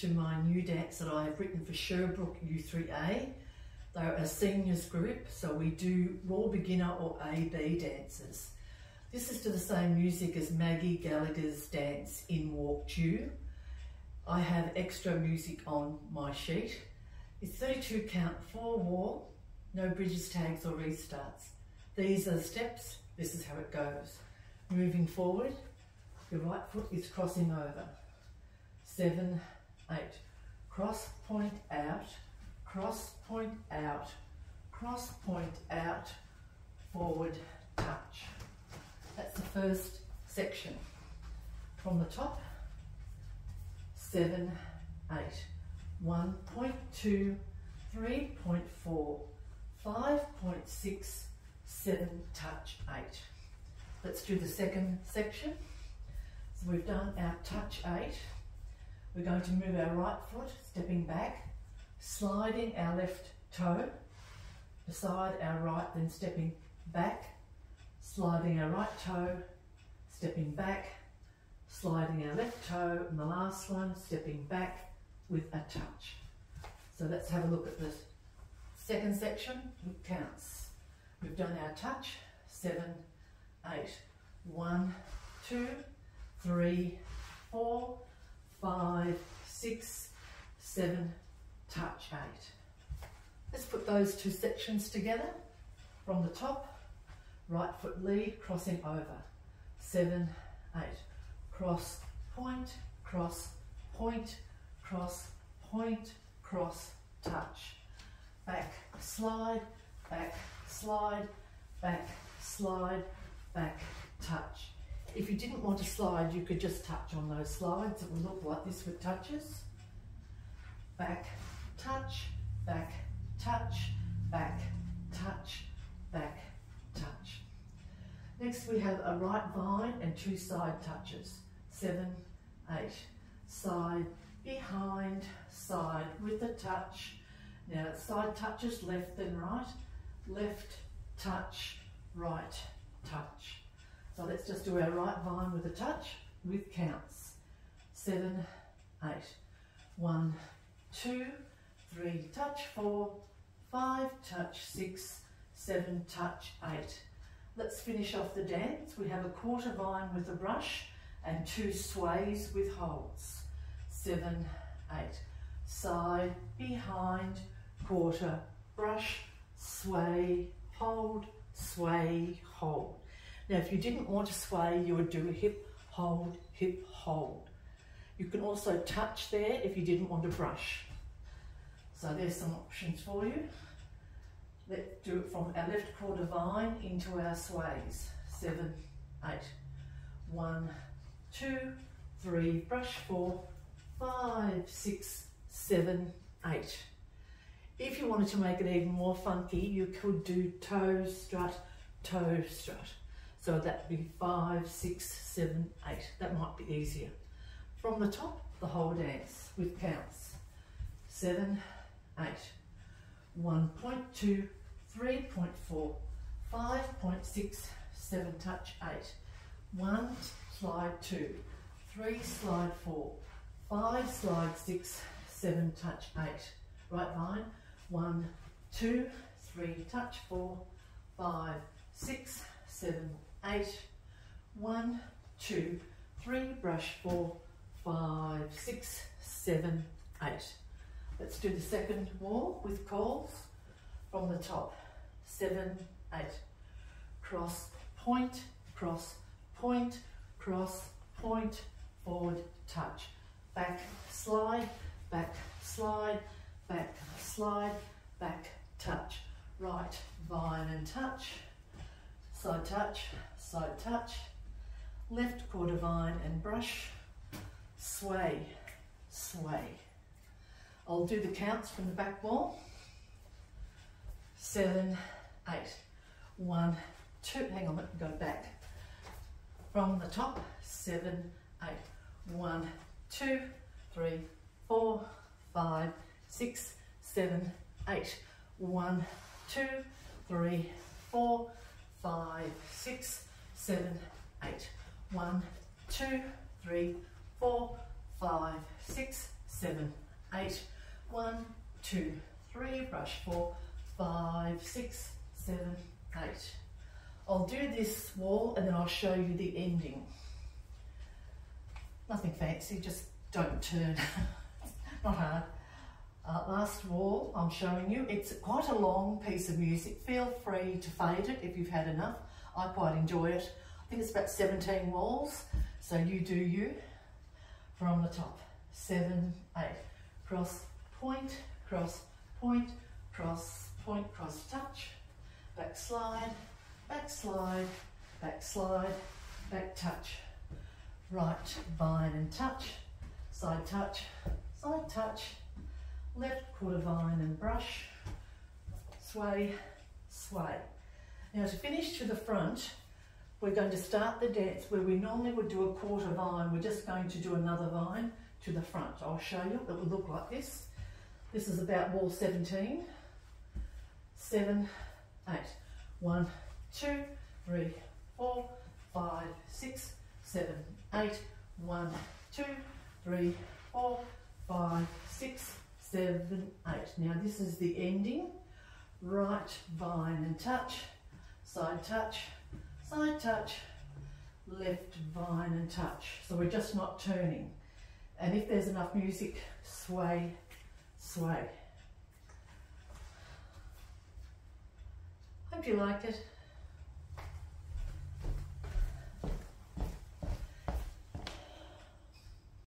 to my new dance that I have written for Sherbrooke U3A. They're a seniors group, so we do raw beginner or AB dances. This is to the same music as Maggie Gallagher's dance in Walked You. I have extra music on my sheet. It's 32 count, four wall, no bridges, tags or restarts. These are the steps, this is how it goes. Moving forward, your right foot is crossing over. Seven, eight. Cross point out, cross point out, cross point out, forward touch. That's the first section. From the top, seven, eight. 1.2, 3.4, 5.6, 7, touch 8. Let's do the second section. So we've done our touch 8. We're going to move our right foot, stepping back, sliding our left toe beside our right, then stepping back, sliding our right toe, stepping back, sliding our left toe, and the last one, stepping back with a touch. So let's have a look at the second section, it counts. We've done our touch, seven, eight, one, two, three, four, five, six, seven, touch eight. Let's put those two sections together. From the top, right foot lead, crossing over. Seven, eight. Cross, point, cross, point, cross, point, cross, touch. Back, slide, back, slide, back, slide, back, touch. If you didn't want to slide, you could just touch on those slides. It would look like this with touches. Back, touch, back, touch, back, touch, back, touch. Next we have a right vine and two side touches. Seven, eight, side, behind, side with a touch. Now side touches left then right, left, touch, right, touch. So let's just do our right vine with a touch with counts. Seven, eight, one, two, three, touch four, five, touch six, seven, touch eight. Let's finish off the dance. We have a quarter vine with a brush and two sways with holds. Seven, eight. Side, behind, quarter, brush, sway, hold, sway, hold. Now, if you didn't want to sway, you would do a hip, hold, hip, hold. You can also touch there if you didn't want to brush. So there's some options for you. Let's do it from our left quarter vine into our sways. Seven, eight. One, two, three, brush four, five, six, seven, eight. If you wanted to make it even more funky, you could do toe strut, toe strut. So that'd be five, six, seven, eight. That might be easier. From the top, the whole dance with counts. Seven, eight. 1.2, 3.4, 5.6, 7 touch 8. 1 slide 2, 3 slide 4, 5 slide 6, 7 touch 8. Right line, 1, 2, 3 touch 4, 5, 6, 7, 8. 1, 2, 3 brush 4, 5, 6, 7, 8. Let's do the second wall with calls from the top. Seven, eight. Cross, point, cross, point, cross, point, forward, touch. Back, slide, back, slide, back, slide, back, touch. Right, vine and touch. Side touch, side touch. Left quarter vine and brush. Sway, sway. I'll do the counts from the back wall. Seven, eight, one, two, hang on, go back. From the top, seven, eight, one, two, three, four, five, six, seven, eight, one, two, three, four, five, six, seven, eight, one, two, three, four, five, six, seven, eight. One, two, three, brush four, five, six, seven, eight. I'll do this wall and then I'll show you the ending. Nothing fancy, just don't turn. Not hard. Uh, last wall I'm showing you. It's quite a long piece of music. Feel free to fade it if you've had enough. I quite enjoy it. I think it's about 17 walls. So you do you from the top. Seven, eight. Cross, point, cross, point, cross, point, cross, touch. Back slide, back slide, back slide, back touch. Right vine and touch, side touch, side touch, left quarter vine and brush, sway, sway. Now to finish to the front, we're going to start the dance where we normally would do a quarter vine. We're just going to do another vine to the front. I'll show you. It would look like this. This is about wall 17. Seven, eight. One, two, three, four, five, six, seven, eight. One, two, three, four, five, six, seven, eight. Now this is the ending. Right vine and touch, side touch, side touch, left vine and touch. So we're just not turning. And if there's enough music, sway, sway. Hope you liked it.